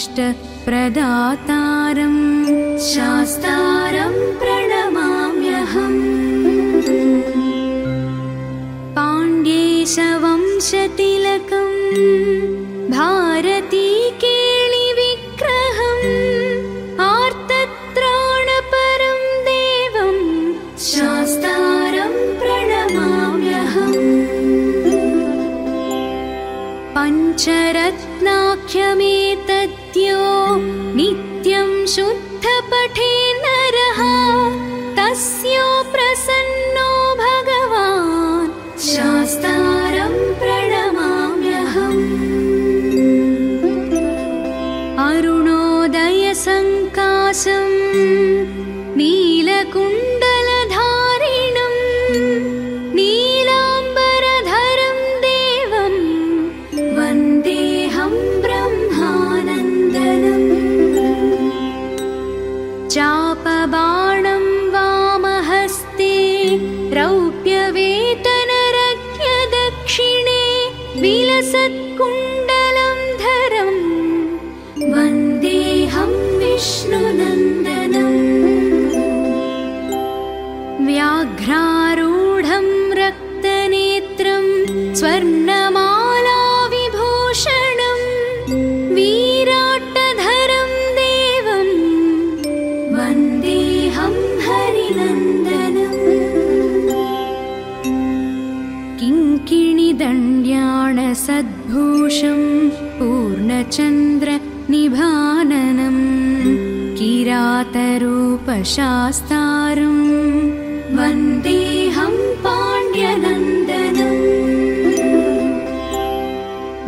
ष्ट प्रदातारम् शास्तारम् प्रणवाम्यहम् पाण्ड्येशवंशतिलकम् shoot सद्भूषं पूर्णचन्द्रनिभाननं किरातरूपशास्तारं किरातरूपशास्तार वन्देऽहं पाण्ड्यनन्दनम्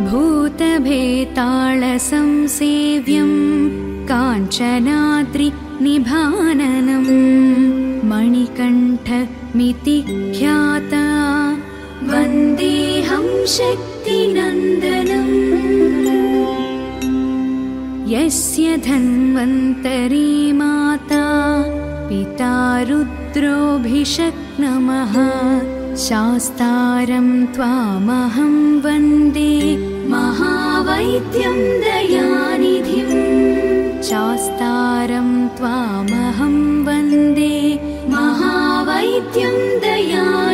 भूतभेतालसंसेव्यम् काञ्चनाद्रिनिभाननं मणिकण्ठमिति ख्याता वन्देहं शक्ति नन्दनम् यस्य धन्वन्तरी माता पिता रुद्रोऽभिषक्नमः शास्तारं त्वामहं वन्दे। महावैद्यं दयानिधिं। शास्तारं त्वामहं वन्दे। महावैद्यं दया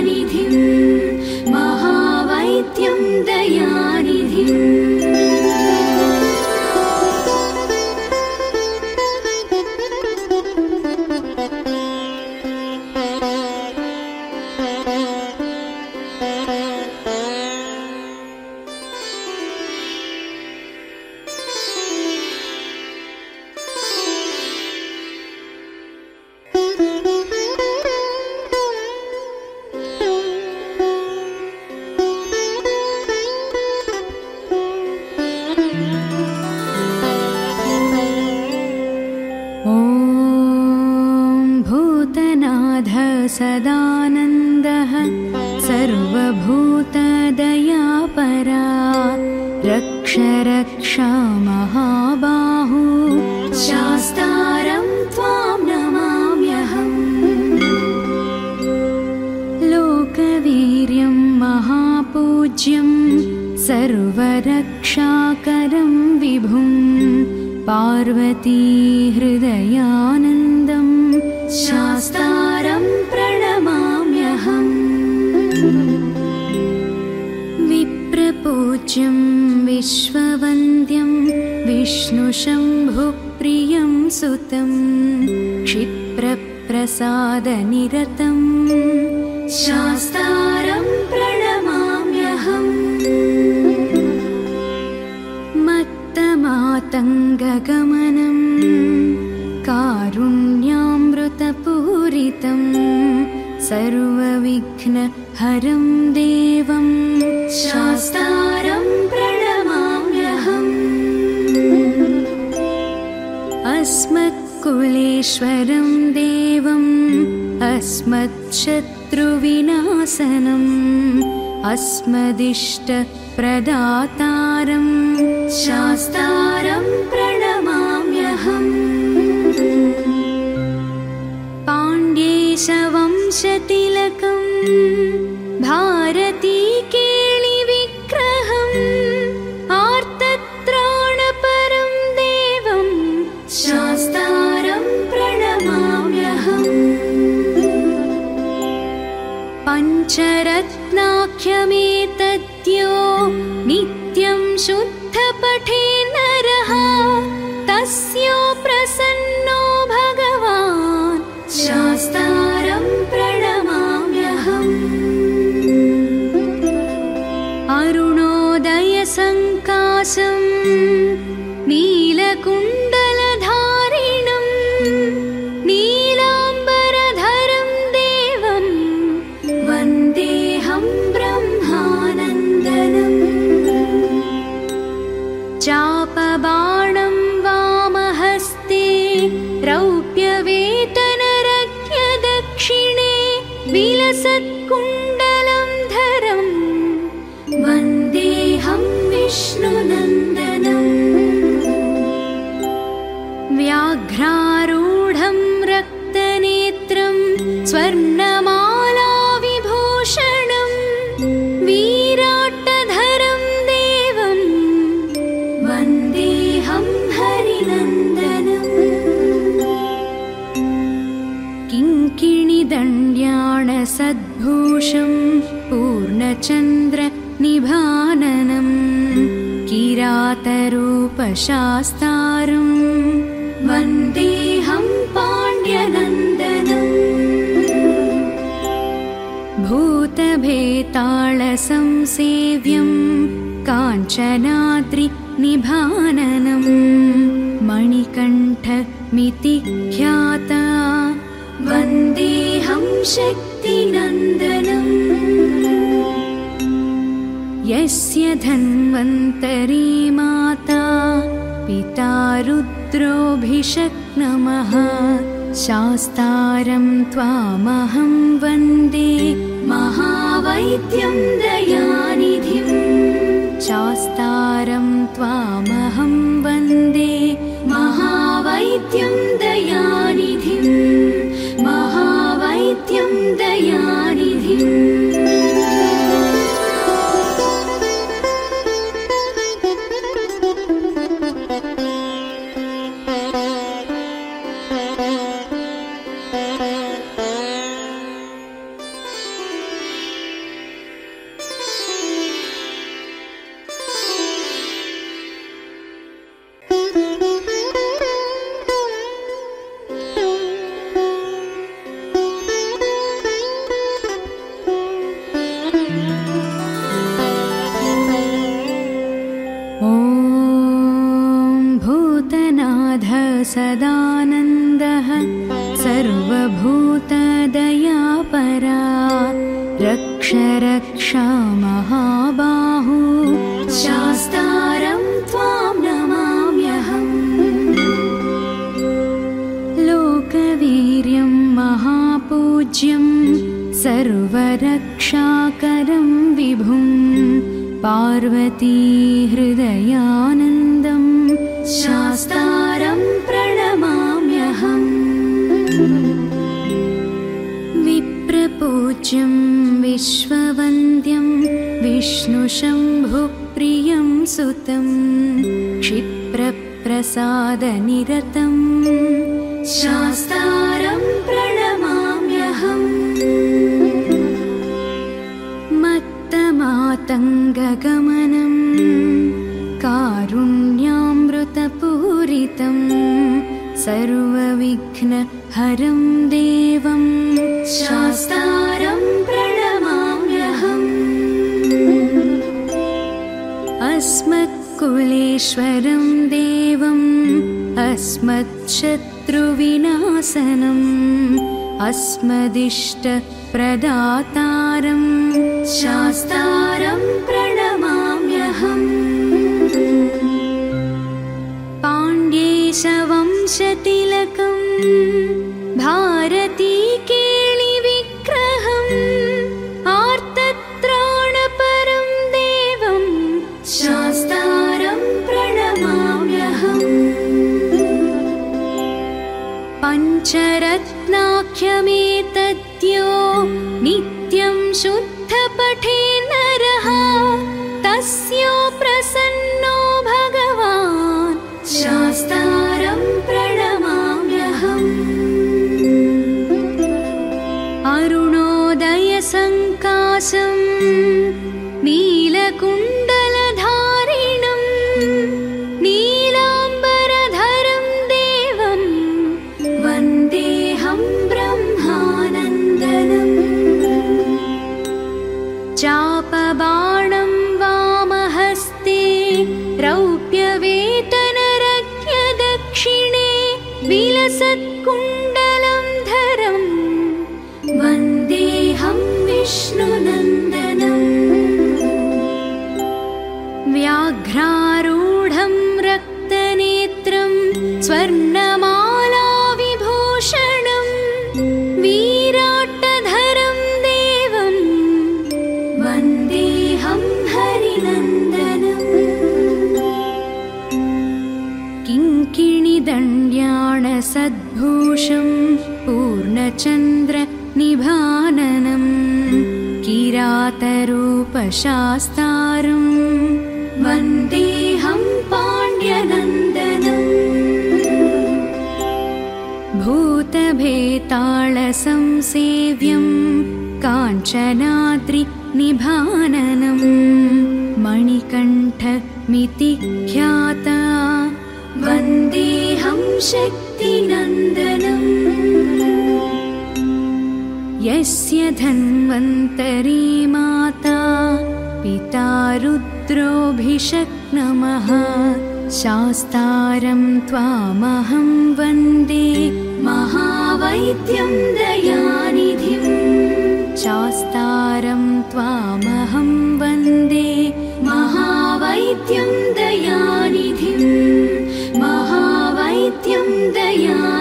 सुतं क्षिप्रप्रसादनिरतं शास्तारं प्रणमाम्यहम्। मत्तमातङ्गगमनं कारुण्यामृतपूरितं सर्वविघ्नहरं अस्मत्कुलेश्वरं देवम् अस्मच्छत्रुविनाशनम् अस्मदिष्टप्रदातारं शास्तारं प्रणमाम्यहम् पाण्ड्येशवंशतिलकं किरातरूपशास्तारं वन्देऽहं पाण्ड्यनन्दनम् भूतभेताळसंसेव्यं काञ्चनाद्रिनिभाननं मणिकण्ठमिति ख्याता वन्देऽहं शक्तिनन्दनम् यस्य धन्वन्तरी माता पिता रुद्रोऽभिषक्नमः शास्तारं त्वामहं वन्दे। महावैद्यं दयानिधिम्। शास्तारं त्वामहं वन्दे। महावैद्यं दयानिधिम्। महावैद्यं दयानिधिम् सदानन्दः सर्वभूतदयापरा रक्ष रक्षा महाबाहु शास्तारं त्वां नमाम्यहम्। लोकवीर्यं महापूज्यं सर्वरक्षाकरं विभुं पार्वती हृदयानन्दं शास्तारं विप्रपूज्यं विश्ववन्द्यं विष्णुशम्भुप्रियं सुतं क्षिप्रप्रसादनिरतं शास्तारं प्रणमाम्यहम् मत्तमातङ्गगमनं कारुण्यामृतपूरितं सर्वविघ्नहरं देवं शास्तारं अस्मत्कुलेश्वरं देवम् अस्मच्छत्रुविनाशनम् अस्मदिष्टप्रदातारं शास्तारं प्रणमाम्यहम्। पाण्ड्येशवंशतिलकम् किरातरूपशास्तारं वन्देऽहं पाण्ड्यनन्दनम्। भूतभेताळसंसेव्यं काञ्चनाद्रिनिभाननं मणिकण्ठमिति ख्याता वन्देऽहं शक्तिनन्दनम्। यस्य धन्वन्तरी माता पिता रुद्रोऽभिषक्नमः शास्तारं त्वामहं वन्दे महावैद्यं दयानिधिम् शास्तारं त्वामहं वन्दे महावैद्यं दयानिधिम् महावैद्यं दयानिधिम्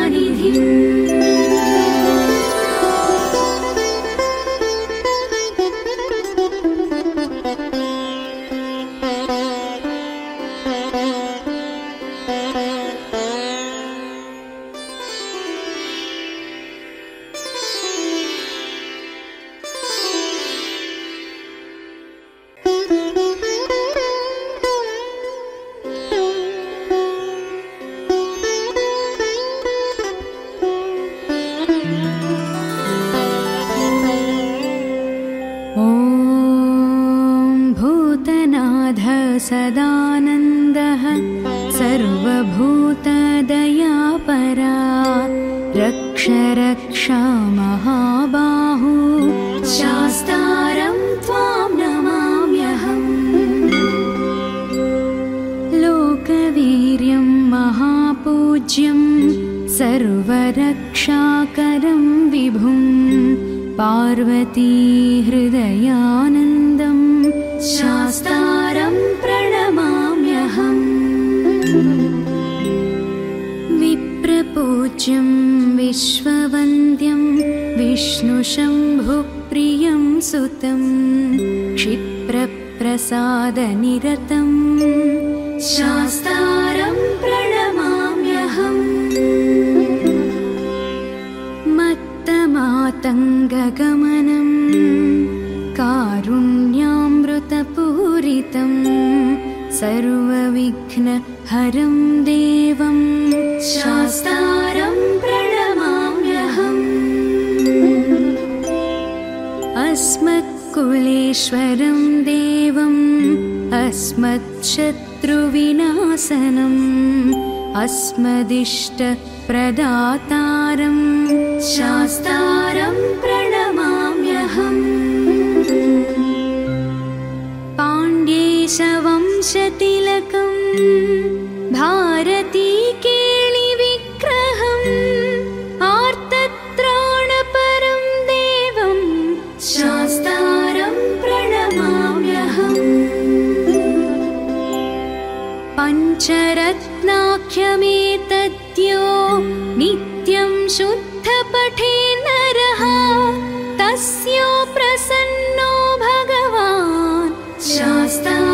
शास्तारं त्वां नमाम्यहम्। लोकवीर्यं महापूज्यं सर्वरक्षाकरं विभुं पार्वतीहृदयानन्दं शास्तारं प्रणमाम्यहम्। विप्रपूज्यं विश्ववन्द्यं विष्णुशम्भुप्रियं सुतं क्षिप्रप्रसादनिरतं। शास्तारं प्रणमाम्यहम्। मत्तमातङ्गगमनं कारुण्यामृत पञ्चामृतपूरितं सर्वविघ्नहरं देवं। शास्तारं अस्मत्कुलेश्वरं देवम् अस्मत्शत्रुविनाशनम् अस्मदिष्टप्रदातारं शास्तारं पञ्चरत्नाख्यमेतद्यो नित्यं शुद्धपठे नरः तस्य प्रसन्नो भगवान् शास्तारं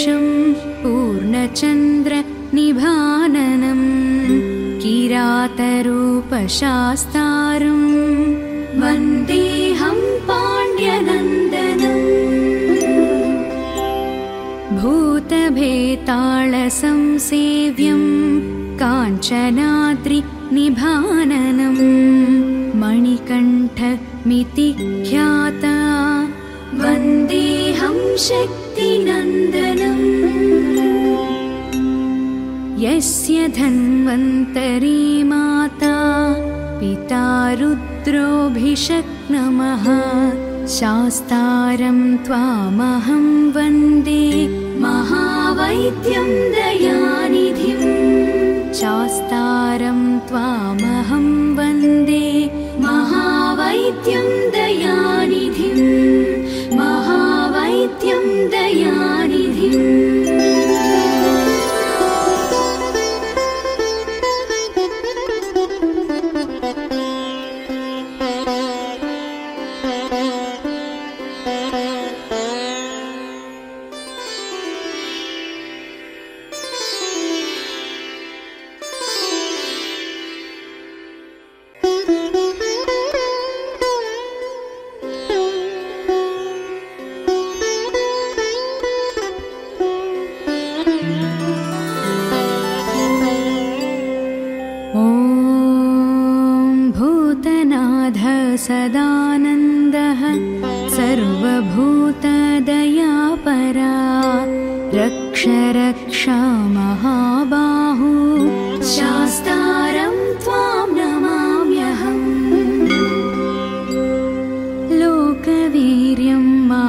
किङ्किणिदण्ड्याणसद्भूषं पूर्णचन्द्रनिभाननं किरातरूपशास्तारं वन्देऽहं पाण्ड्यनन्दनम्। भूतभेताळसंसेव्यं काञ्चनाद्रिनिभाननं मणिकण्ठमिति ख्याता। वन्देऽहं शक्तिनन्दनम् यस्य धन्वन्तरी माता पिता रुद्रोऽभिषक्नमः शास्तारं त्वामहं वन्दे। महावैद्यं दयानिधिं। शास्तारं त्वामहं वन्दे। महावैद्यं दयानिधिं। महावैद्यं दयानिधिम्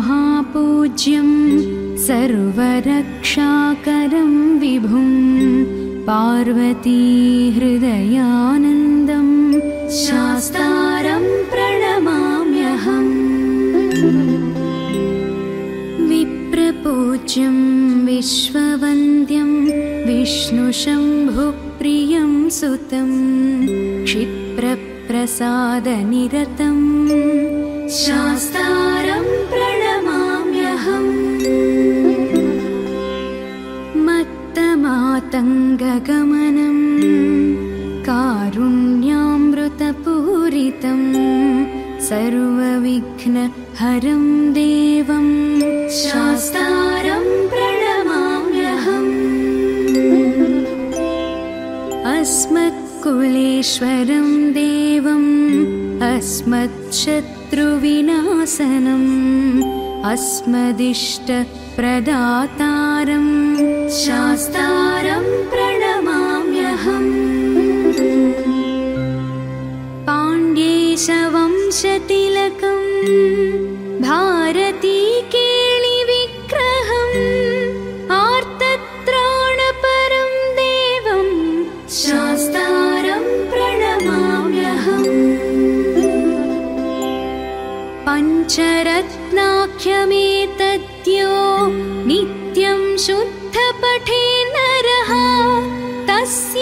महापूज्यं सर्वरक्षाकरं विभुं पार्वतीहृदयानन्दं शास्तारं प्रणमाम्यहम् विप्रपूज्यं विश्ववन्द्यं विष्णुशम्भुप्रियं सुतं क्षिप्रप्रसादनिरतं शास्तारं मत्तमातङ्गगमनं कारुण्यामृतपूरितं सर्वविघ्नहरं देवं शास्तारं प्रणमाम्यहम्। अस्मत्कुलेश्वरं देवम् अस्मत्शत्रुविनाशनम् शत्रुविनाशनम् अस्मदिष्टप्रदातारं शास्तारं प्रणमाम्यहम् तस्यो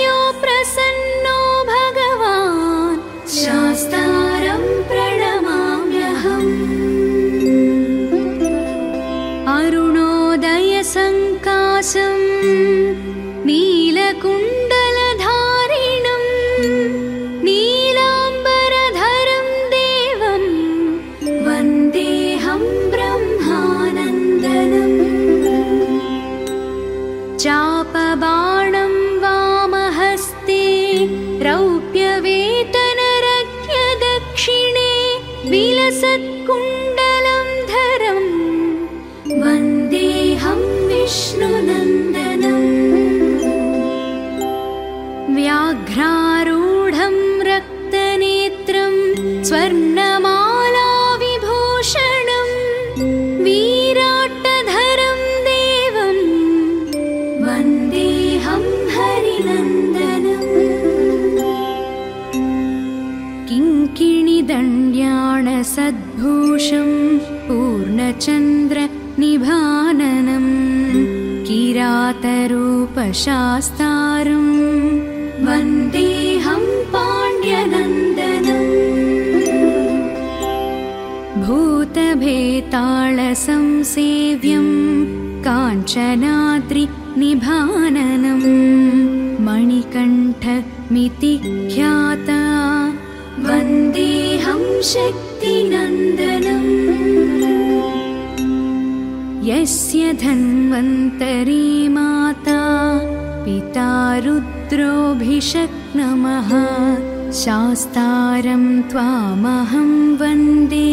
किरातरूपशास्तारं वन्देऽहं पाण्ड्यनन्दनम्। भूतभेताळसंसेव्यं काञ्चनाद्रिनिभाननम्। मणिकण्ठमिति ख्याता। वन्देऽहं शक्तिनन्दनम् यस्य धन्वन्तरी माता पिता रुद्रोऽभिषक्नमः शास्तारं त्वामहं वन्दे।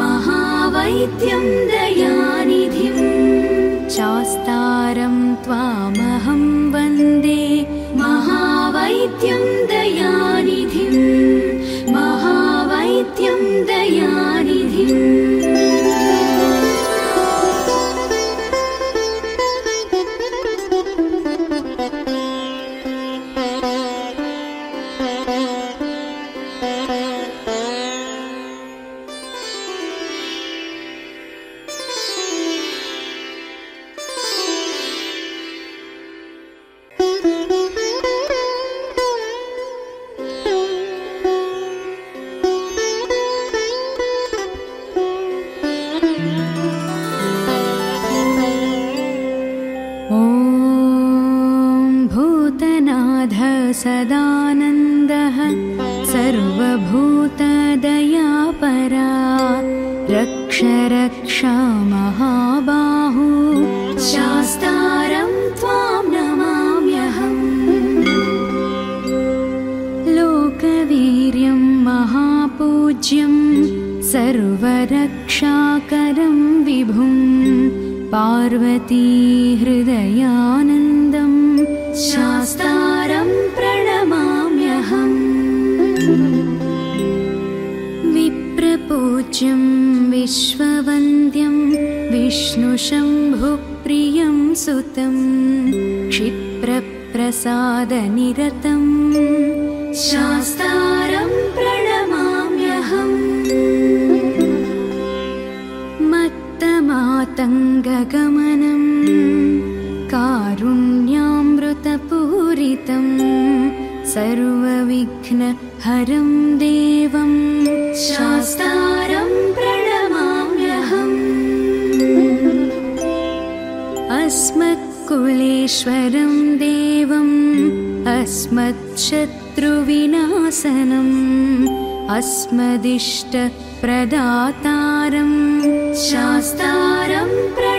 महावैद्यं दयानिधिम् शास्तारं त्वामहं वन्दे। महावैद्यं दयानिधिम् महावैद्यं दयानिधिम् शास्तारं प्रणमाम्यहम्। विप्रपूज्यं विश्ववन्द्यं विष्णुशम्भुप्रियं सुतं क्षिप्रप्रसादनिरतं। शास्तारं प्रणमाम्यहम्। मत्तमातङ्गगमनं कारुण्यामृतपूरितं सर्वविघ्नहरं देवं शास्तारं प्रणमाम्यहम्। अस्मत्कुलेश्वरं देवम् अस्मत्शत्रुविनाशनम् अस्मदिष्टप्रदातारं शास्तारं प्रणमाम्यहम्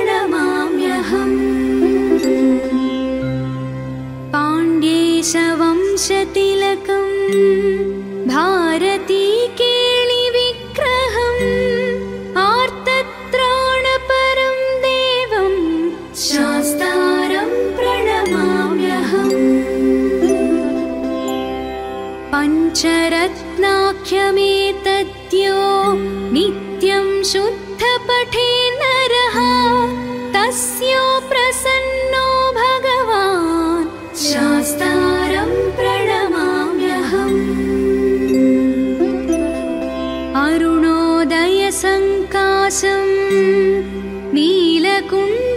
सङ्काशम् नीलकुण्ड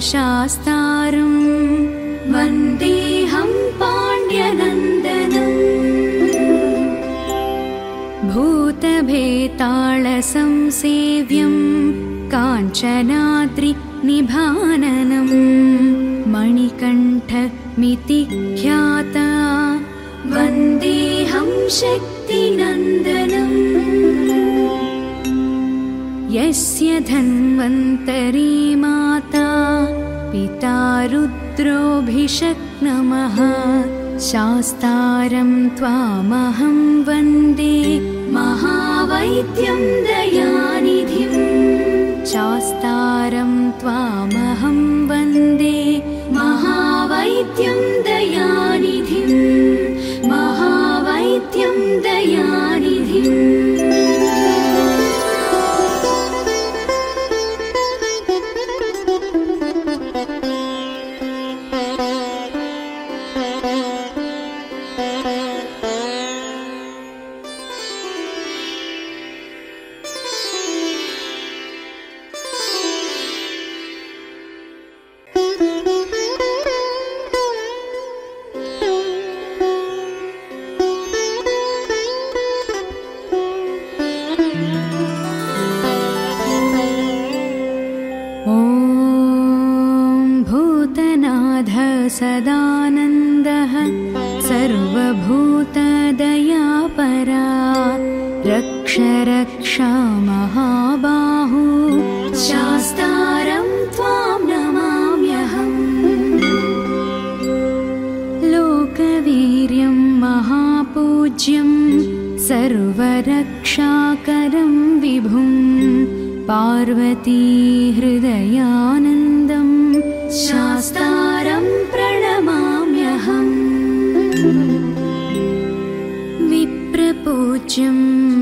किरातरूपशास्तारम् वन्देऽहं पाण्ड्यनन्दनम्। भूतभेताळसंसेव्यं काञ्चनाद्रिनिभाननम्। मणिकण्ठमिति ख्याता वन्देऽहं शक्तिनन्दनम्। यस्य धन्वन्तरी पिता रुद्रोऽभिषक्नमः शास्तारं त्वामहं वन्दे महावैद्यं दयानिधिम् शास्तारं त्वामहं वन्दे महावैद्यं दयानिधिम् महावैद्यं दयानिधिम्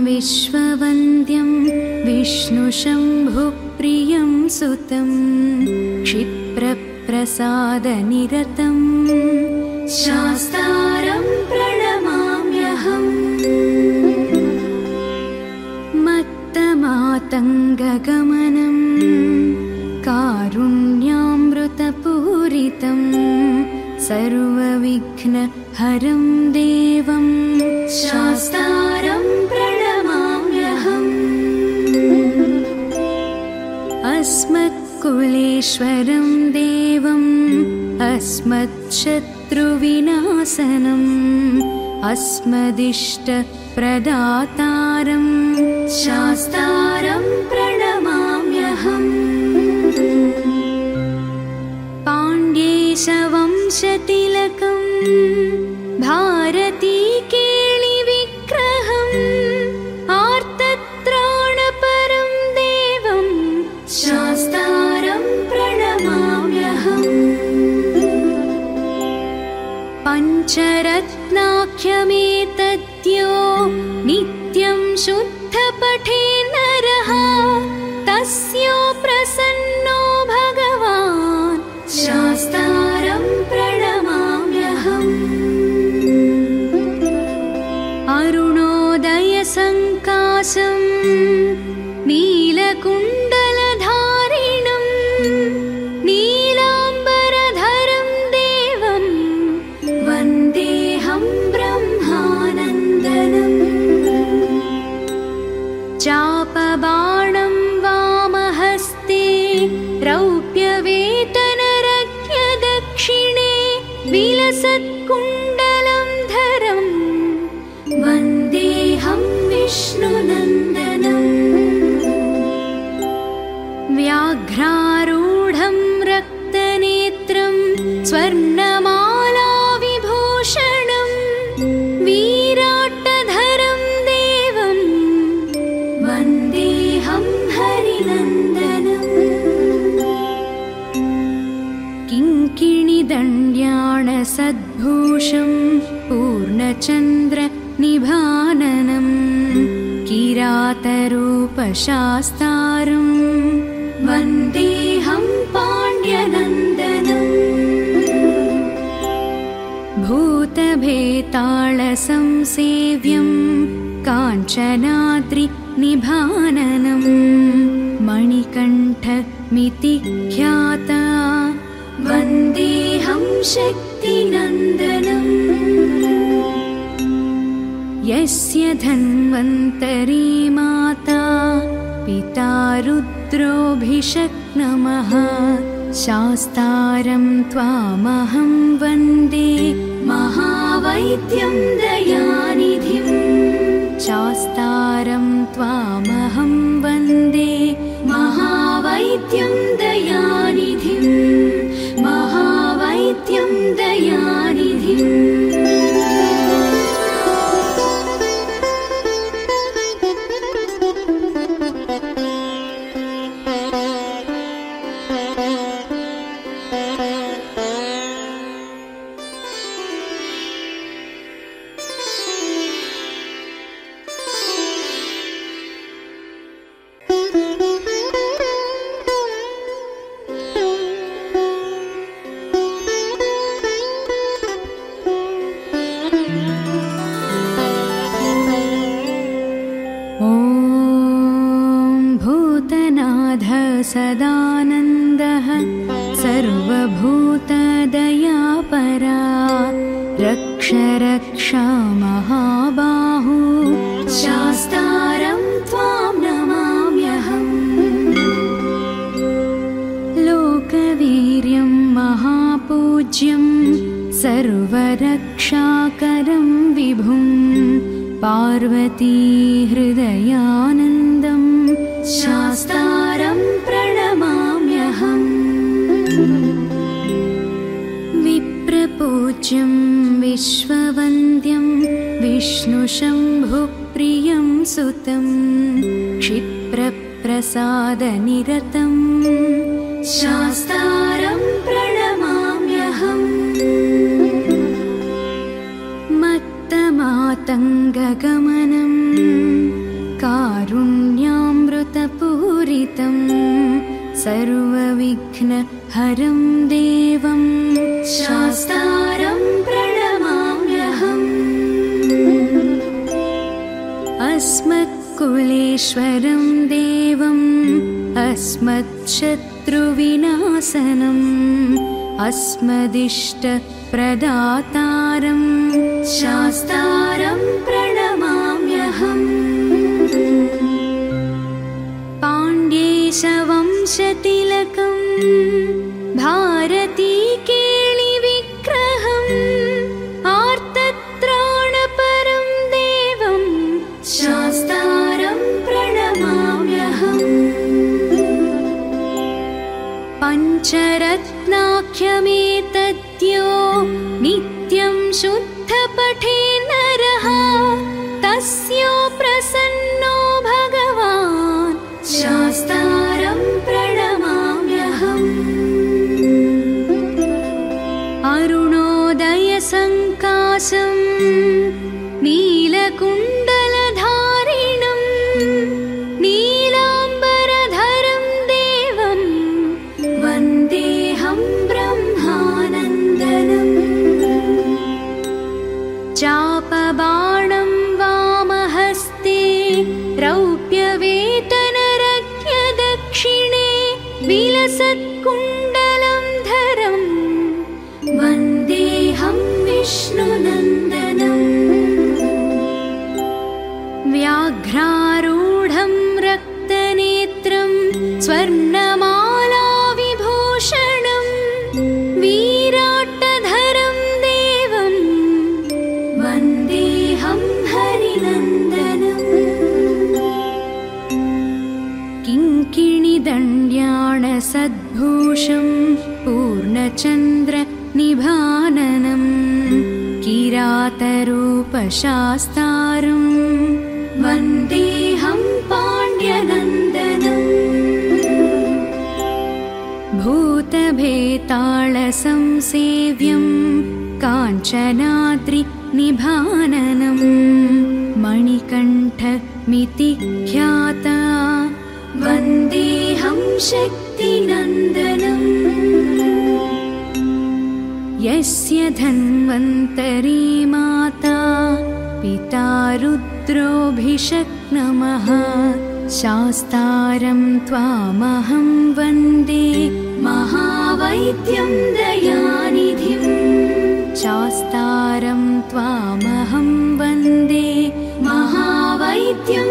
विश्ववन्द्यं विष्णुशम्भुप्रियं सुतं क्षिप्रप्रसादनिरतं शास्तारं प्रणमाम्यहम् मत्तमातङ्गगमनं कारुण्यामृतपूरितं सर्वविघ्नहरं देवं शास्तारं अस्मत्कुलेश्वरं देवम् अस्मत्शत्रुविनाशनम् अस्मदिष्टप्रदातारं शास्तारं शास्तारम् वन्देऽहं पाण्ड्यनन्दनम् भूतभेतालसंसेव्यम् काञ्चनाद्रिनिभाननम् मणिकण्ठमिति ख्याता वन्देऽहं शक्तिनन्दनम् यस्य धन्वन्तरी रुद्रोऽभिषक्नमः शास्तारं त्वामहं वन्दे महावैद्यं दया। शास्तारम् प्रणमाम्यहम्। मत्तमातङ्गगमनम् कारुण्यामृतपूरितम् सर्वविघ्नहरं देवम्। शास्तारम् प्रणमाम्यहम्। अस्मत्कुलेश्वरम् देवम्। अस्मच्छत्रुविनाशनम् अस्मदिष्टप्रदातारं अस्मदिष्टप्रदातारम् शास्तारम् चापबा किरातरूपशास्तारम् वन्देऽहं पाण्ड्यनन्दनम्। भूतभेताळसंसेव्यम् काञ्चनाद्रिनिभाननम् मणिकण्ठमिति ख्याता वन्देऽहं शक्तिनन्दनम्। यस्य धन्वन्तरी रुद्रोऽभिषक्नमः शास्तारं त्वामहं वन्दे महावैद्यं दयानिधिम् शास्तारं त्वामहं वन्दे महावैद्यं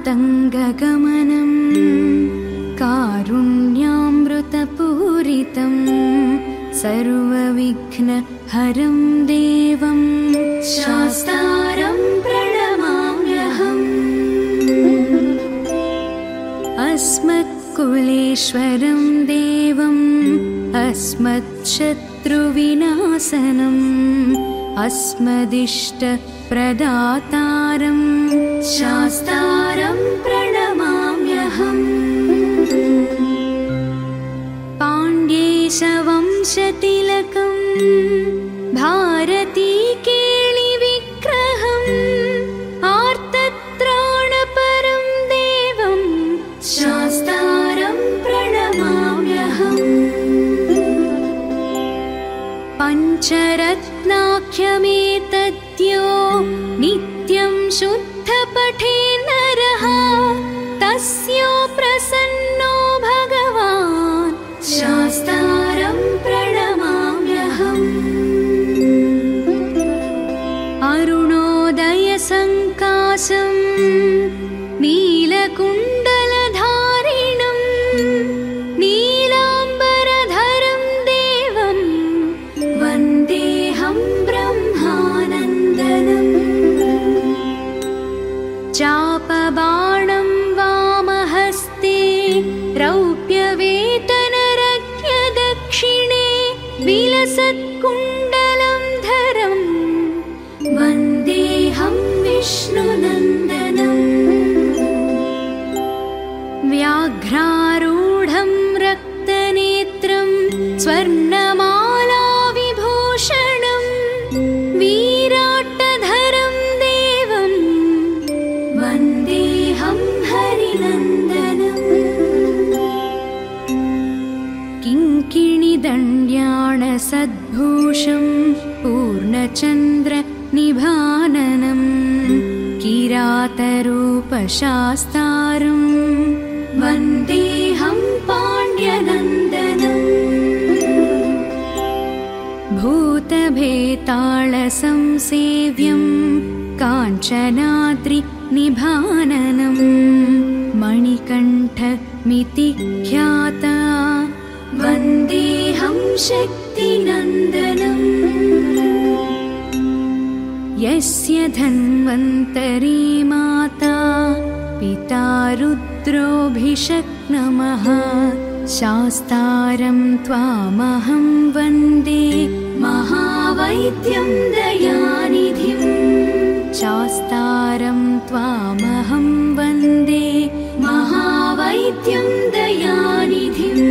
मत्तमातङ्गगमनं कारुण्यामृतपूरितं सर्वविघ्नहरं देवं शास्तारं प्रणमाम्यहम्। अस्मत्कुलेश्वरं देवम् अस्मत्शत्रुविनाशनम् अस्मदिष्टप्रदातारं शास्तारं प्रणमाम्यहम्। पाण्ड्येशवंशतिलकं विलसत्कुण्डलं धरम्। वन्देऽहं विष्णुनन्दनम् किङ्किणिदण्ड्याणसद्भूषं पूर्णचन्द्रनिभाननम् किरातरूपशास्तारम्। वन्देऽहं पाण्ड्यनन्दनम्। भूतभेताळसंसेव्यं काञ्चनाद्रिनिभाननम् मणिकण्ठमिति ख्याता। वन्देऽहं शक्तिनन्दनम् यस्य धन्वन्तरी माता पिता रुद्रोऽभिषक्नमः शास्तारं त्वामहं वन्दे। महावैद्यं दयानिधिम् शास्तारं त्वामहं वन्दे। महावैद्यं दयानिधिम्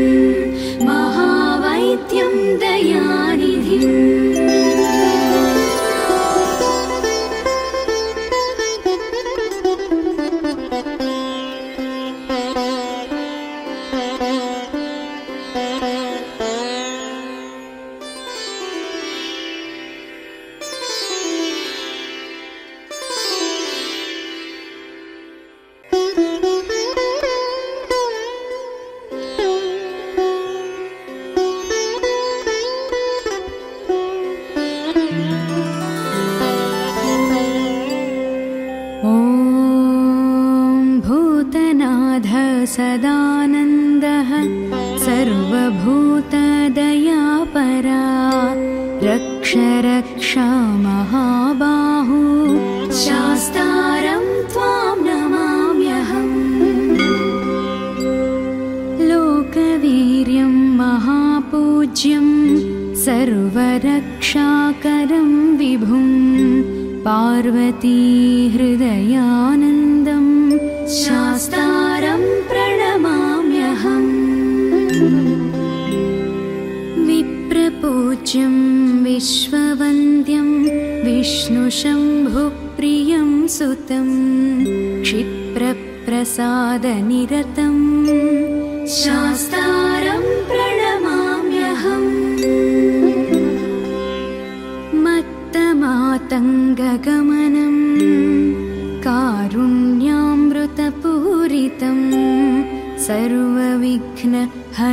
महावैद्यं दयानिधिम्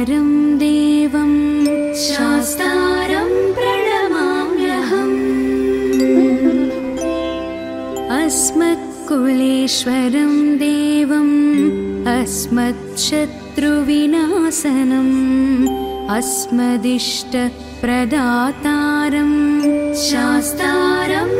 सर्वविघ्नहरं देवं शास्तारं प्रणमाम्यहम्। अस्मत्कुलेश्वरं देवम् अस्मत्शत्रुविनाशनम् अस्मदिष्टप्रदातारं शास्तारं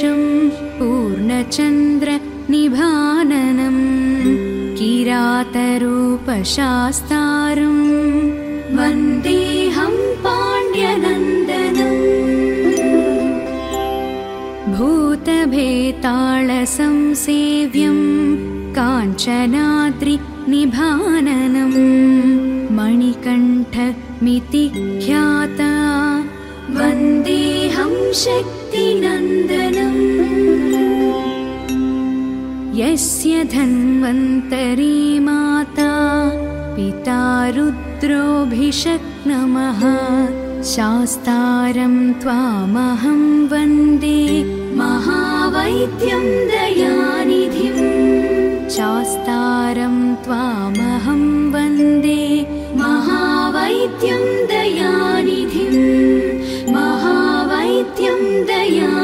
किङ्किणिदण्ड्याणसद्भूषं पूर्णचन्द्रनिभाननम् किरातरूपशास्तारं वन्देऽहं पाण्ड्यनन्दनम् भूतभेताळसंसेव्यं काञ्चनाद्रिनिभाननम् मणिकण्ठमिति ख्याता। शक्तिनन्दनम् यस्य धन्वन्तरी माता पिता रुद्र रुद्रोऽभिषक्नमः शास्तारं त्वामहं वन्दे। महावैद्यं दयानिधिम् शास्तारं त्वामहं वन्दे। महावैद्यं दयानिधिम् महावैद्यं दयानिधिम्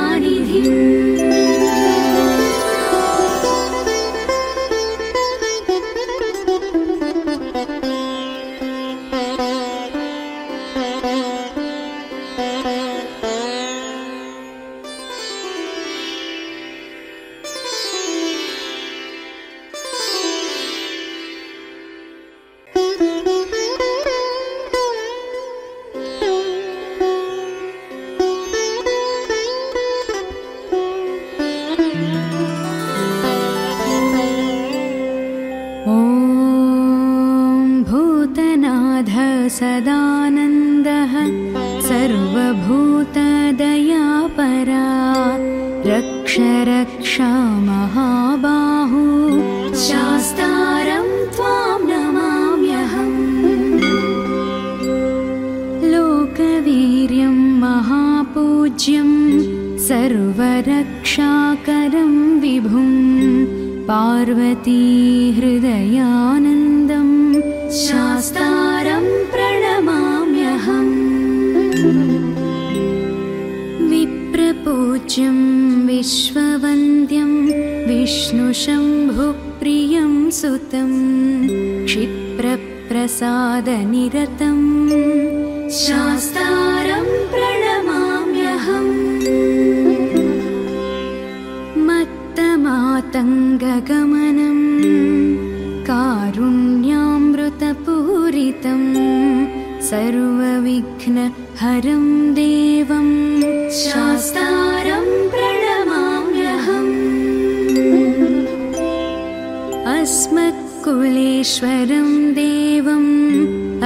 अस्मत्कुलेश्वरं देवम्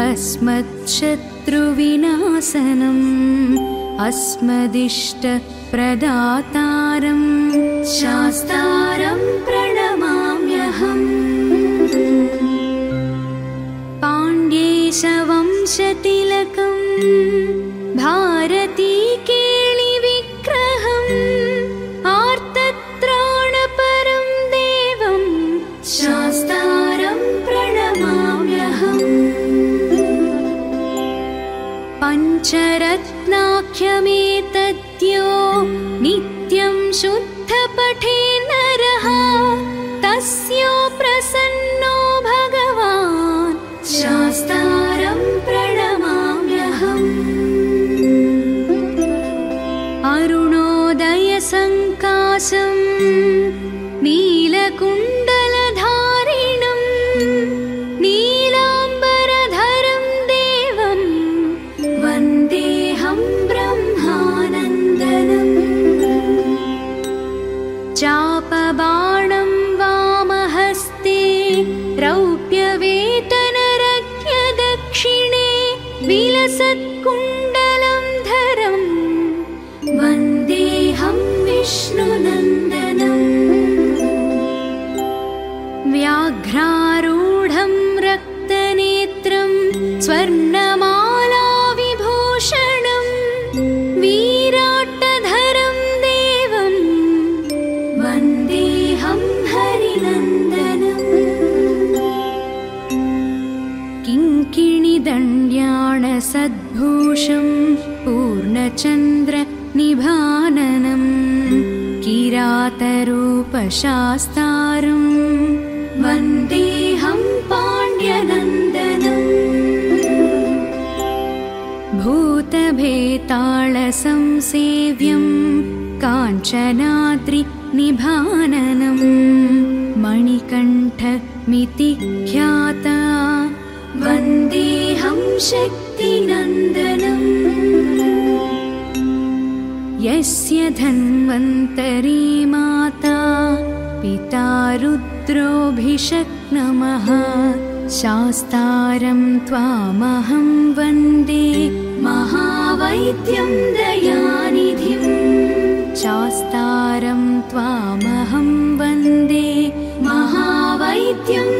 अस्मत्शत्रुविनाशनम् अस्मदिष्टप्रदातारं शास्तारं प्रणमाम्यहम् पाण्ड्येशवंशतिलकं किरातरूपशास्तारं वन्देऽहं पाण्ड्यनन्दनम्। भूतभेताळसंसेव्यं काञ्चनाद्रिनिभाननं मणिकण्ठमिति ख्याता वन्देऽहं शक्तिनन्दनम्। यस्य रुद्रोऽभिषक्नमः शास्तारं त्वामहं वन्दे महावैद्यं दयानिधिं शास्तारं त्वामहं वन्दे महावैद्यं